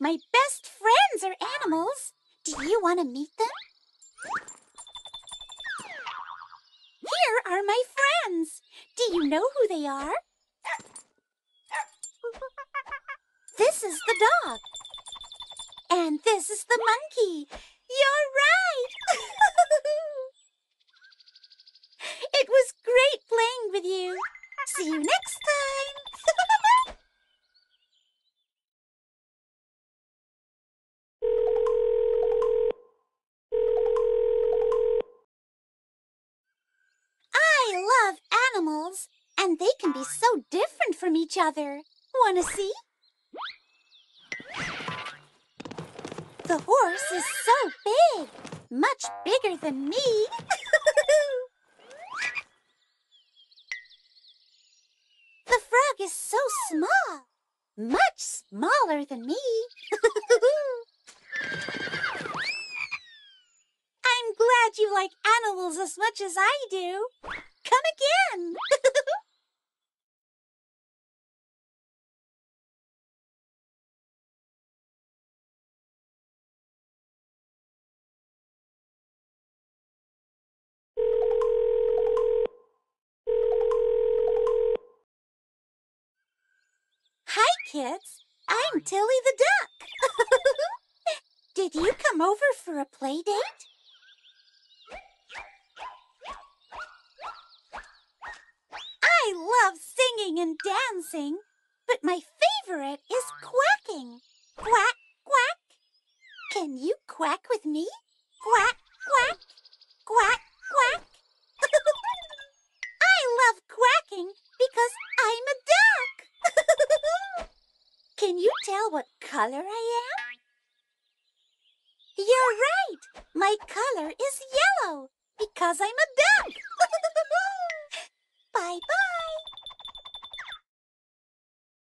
my best friends are animals. Do you want to meet them? Here are my friends. Do you know who they are? This is the dog. And this is the monkey. You're right. it was great playing with you. See you next time. I love animals, and they can be so different from each other. Wanna see? The horse is so big, much bigger than me. the frog is so small, much smaller than me. I'm glad you like animals as much as I do. Come again. Hi, kids. I'm Tilly the duck. Did you come over for a play date? I love singing and dancing, but my favorite is quacking. Quack, quack. Can you quack with me? Quack, quack. Quack, quack. I love quacking because I'm a duck. Can you tell what color I am? You're right. My color is yellow because I'm a duck.